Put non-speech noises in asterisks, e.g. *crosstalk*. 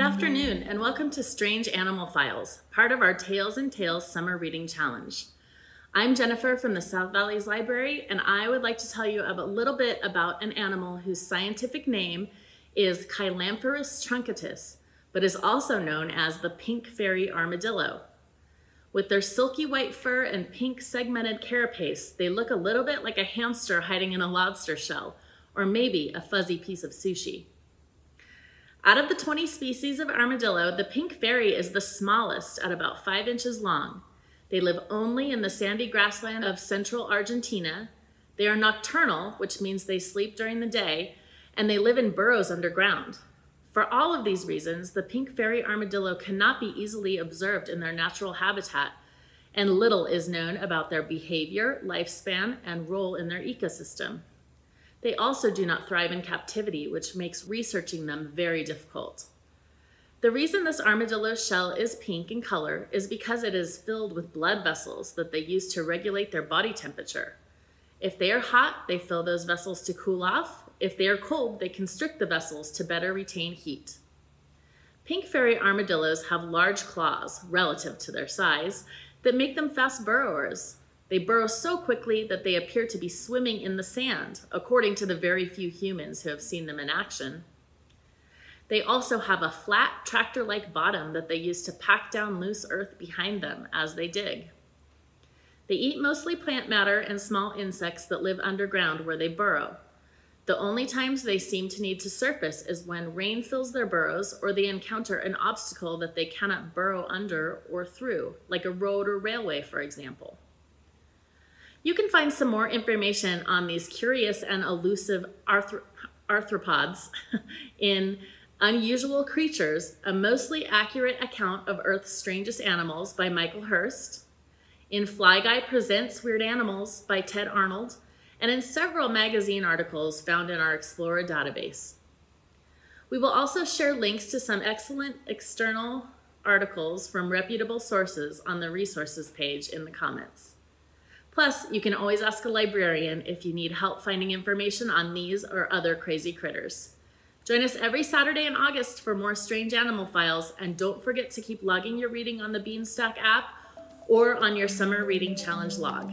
afternoon, and welcome to Strange Animal Files, part of our Tails and Tales Summer Reading Challenge. I'm Jennifer from the South Valleys Library, and I would like to tell you a little bit about an animal whose scientific name is Chlamyphorus truncatus, but is also known as the pink fairy armadillo. With their silky white fur and pink segmented carapace, they look a little bit like a hamster hiding in a lobster shell, or maybe a fuzzy piece of sushi. Out of the 20 species of armadillo, the pink fairy is the smallest at about five inches long. They live only in the sandy grassland of central Argentina. They are nocturnal, which means they sleep during the day, and they live in burrows underground. For all of these reasons, the pink fairy armadillo cannot be easily observed in their natural habitat, and little is known about their behavior, lifespan, and role in their ecosystem. They also do not thrive in captivity, which makes researching them very difficult. The reason this armadillo shell is pink in color is because it is filled with blood vessels that they use to regulate their body temperature. If they are hot, they fill those vessels to cool off. If they are cold, they constrict the vessels to better retain heat. Pink fairy armadillos have large claws, relative to their size, that make them fast burrowers. They burrow so quickly that they appear to be swimming in the sand, according to the very few humans who have seen them in action. They also have a flat tractor-like bottom that they use to pack down loose earth behind them as they dig. They eat mostly plant matter and small insects that live underground where they burrow. The only times they seem to need to surface is when rain fills their burrows or they encounter an obstacle that they cannot burrow under or through, like a road or railway, for example. You can find some more information on these curious and elusive arthro arthropods *laughs* in Unusual Creatures, a mostly accurate account of Earth's strangest animals by Michael Hearst, in Fly Guy Presents Weird Animals by Tedd Arnold, and in several magazine articles found in our Explora database. We will also share links to some excellent external articles from reputable sources on the resources page in the comments. Plus, you can always ask a librarian if you need help finding information on these or other crazy critters. Join us every Saturday in August for more strange animal files, and don't forget to keep logging your reading on the Beanstack app or on your summer reading challenge log.